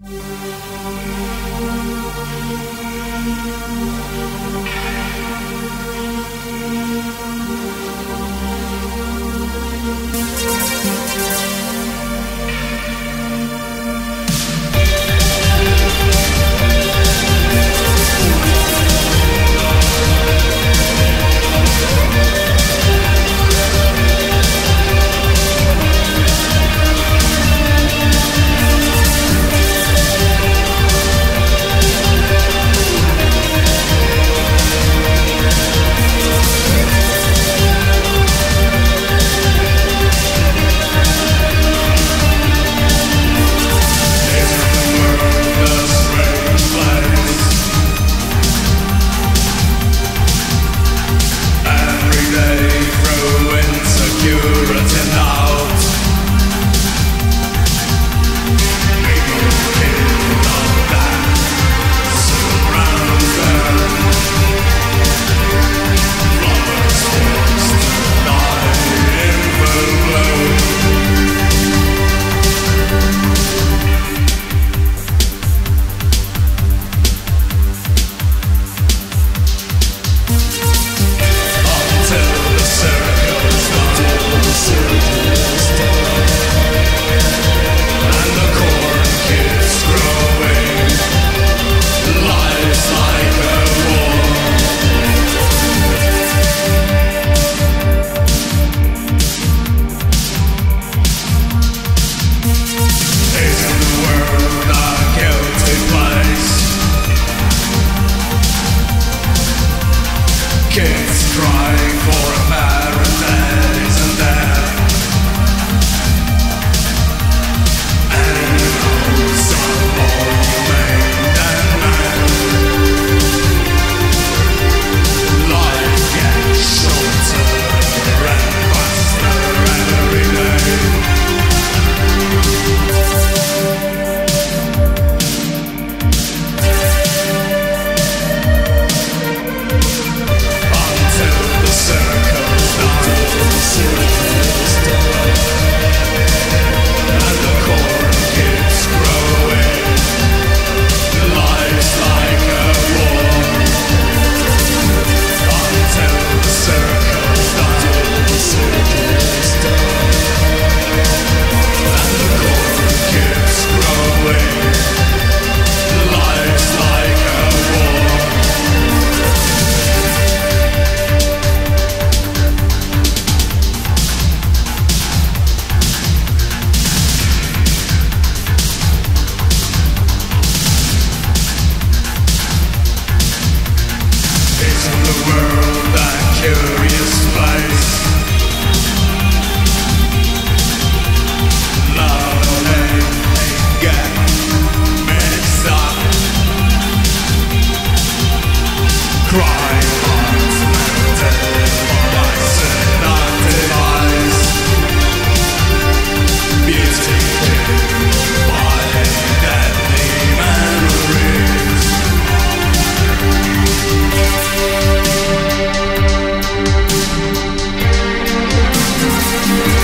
Thank you. shoes.